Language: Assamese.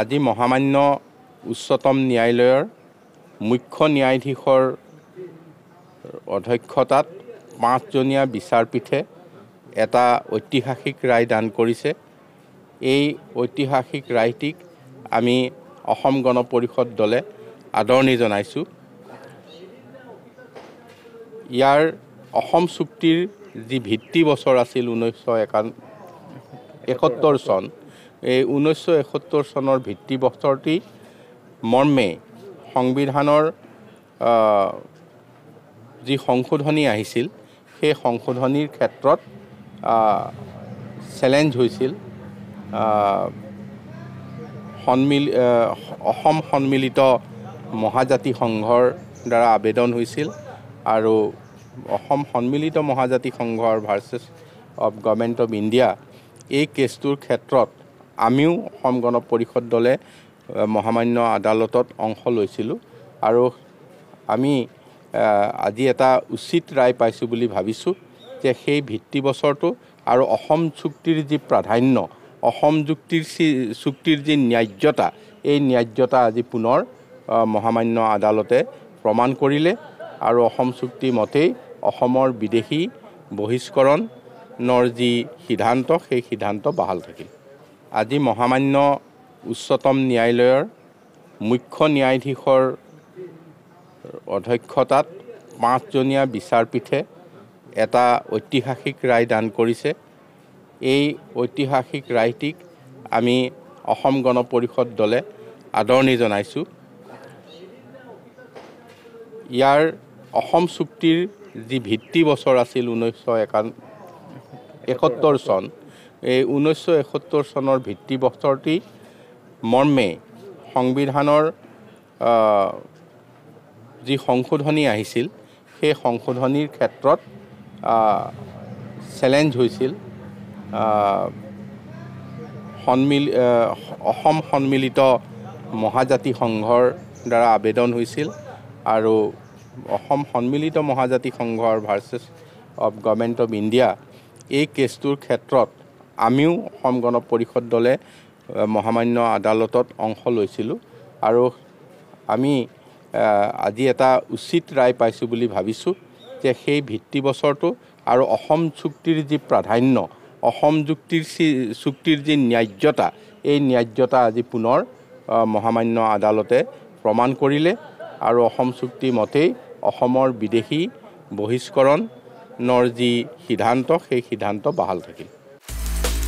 আজি মহামান্য উচ্চতম ন্যায়ালয়ৰ মুখ্য ন্যায়াধীশৰ অধ্যক্ষতাত পাঁচজনীয়া বিচাৰপীঠে এটা ঐতিহাসিক ৰায় দান কৰিছে। এই ঐতিহাসিক ৰায়টিক আমি অসম গণ পৰিষদ দলে আদৰণি জনাইছোঁ। ইয়াৰ অসম চুক্তিৰ যি ভিত্তি বছৰ আছিল ঊনৈছশ একান এসত্তৰ চন এই ঊনৈছশ চনৰ ভিত্তি বছৰটি মৰ্মে সংবিধানৰ যি সংশোধনী আহিছিল সেই সংশোধনীৰ ক্ষেত্ৰত চেলেঞ্জ হৈছিল সন্মিল অসম সন্মিলিত মহাজাতি সংঘৰ দ্বাৰা আবেদন হৈছিল আৰু অসম সন্মিলিত মহাজাতি সংঘৰ versus of government of India এই কেছটোৰ ক্ষেত্ৰত আমিও অসম গণ পৰিষদ দলে মহামান্য আদালতত অংশ লৈছিলোঁ আৰু আমি আজি এটা উচিত ৰায় পাইছোঁ বুলি ভাবিছোঁ যে সেই ভিত্তি বছৰটো আৰু অসম চুক্তিৰ যি প্ৰাধান্য অসম যুক্তিৰ চুক্তিৰ যি ন্যায্যতা এই ন্যায্যতা আজি পুনৰ মহামান্য আদালতে প্ৰমাণ কৰিলে আৰু অসম চুক্তি মতেই অসমৰ বিদেশী বহিষ্কৰণৰ যি সিদ্ধান্ত সেই সিদ্ধান্ত বাহাল থাকিল। আজি মহামান্য উচ্চতম ন্যায়ালয়ৰ মুখ্য ন্যায়াধীশৰ অধ্যক্ষতাত পাঁচজনীয়া বিচাৰপীঠে এটা ঐতিহাসিক ৰায় দান কৰিছে। এই ঐতিহাসিক ৰায়টিক আমি অসম গণ পৰিষদ দলে আদৰণি জনাইছোঁ। ইয়াৰ অসম চুক্তিৰ যি ভিত্তি বছৰ আছিল ঊনৈছশ একান এসত্তৰ চন এই ঊনৈছশ চনৰ ভিত্তি বছৰটি মৰ্মে সংবিধানৰ যি সংশোধনী আহিছিল সেই সংশোধনীৰ ক্ষেত্ৰত চেলেঞ্জ হৈছিল সন্মিল অসম সন্মিলিত মহাজাতি সংঘৰ দ্বাৰা আবেদন হৈছিল আৰু অসম সন্মিলিত মহাজাতি সংঘৰ versus of government of India এই কেছটোৰ ক্ষেত্ৰত আমিও অসম গণ পৰিষদ দলে মহামান্য আদালতত অংশ লৈছিলোঁ আৰু আমি আজি এটা উচিত ৰায় পাইছোঁ বুলি ভাবিছোঁ যে সেই ভিত্তি বছৰটো আৰু অসম চুক্তিৰ যি প্ৰাধান্য অসম যুক্তিৰ চুক্তিৰ যি ন্যায্যতা এই ন্যায্যতা আজি পুনৰ মহামান্য আদালতে প্ৰমাণ কৰিলে আৰু অসম চুক্তি মতেই অসমৰ বিদেশী বহিষ্কৰণৰ যি সিদ্ধান্ত সেই সিদ্ধান্ত বাহাল থাকিল।